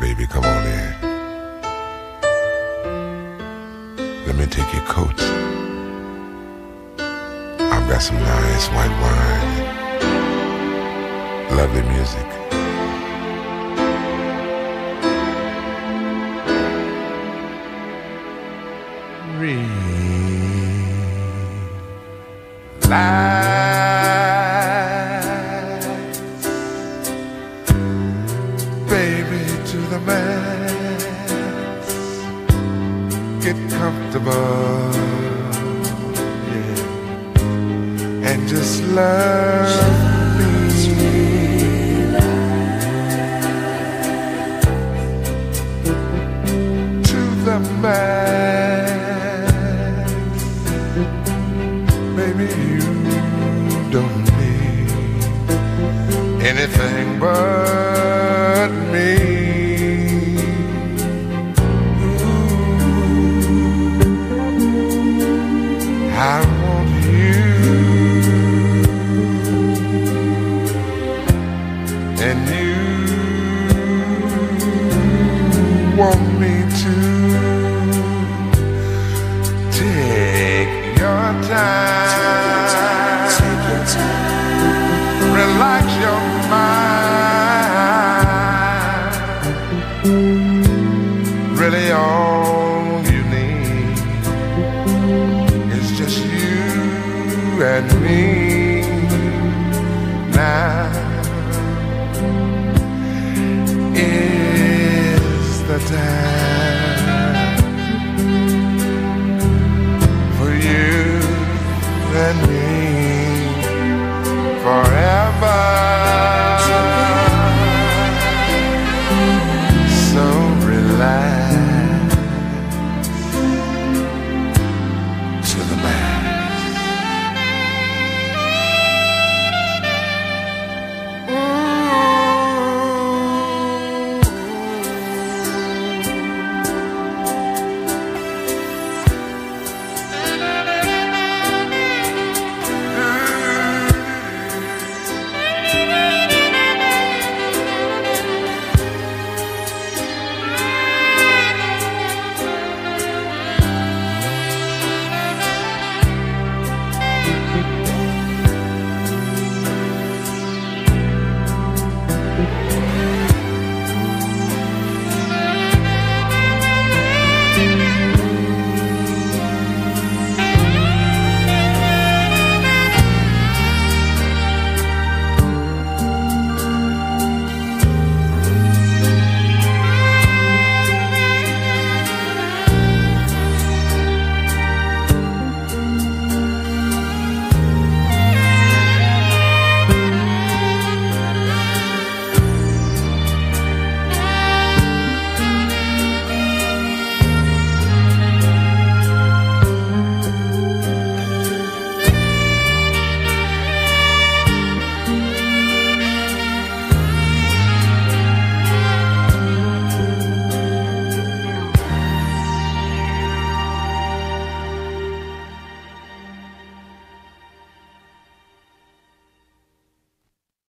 baby, come on in. Let me take your coat. I've got some nice white wine. Lovely music. Relax, Get comfortable, yeah, and just love me. To the max, baby, you don't need anything but It's just you and me now. Is the time.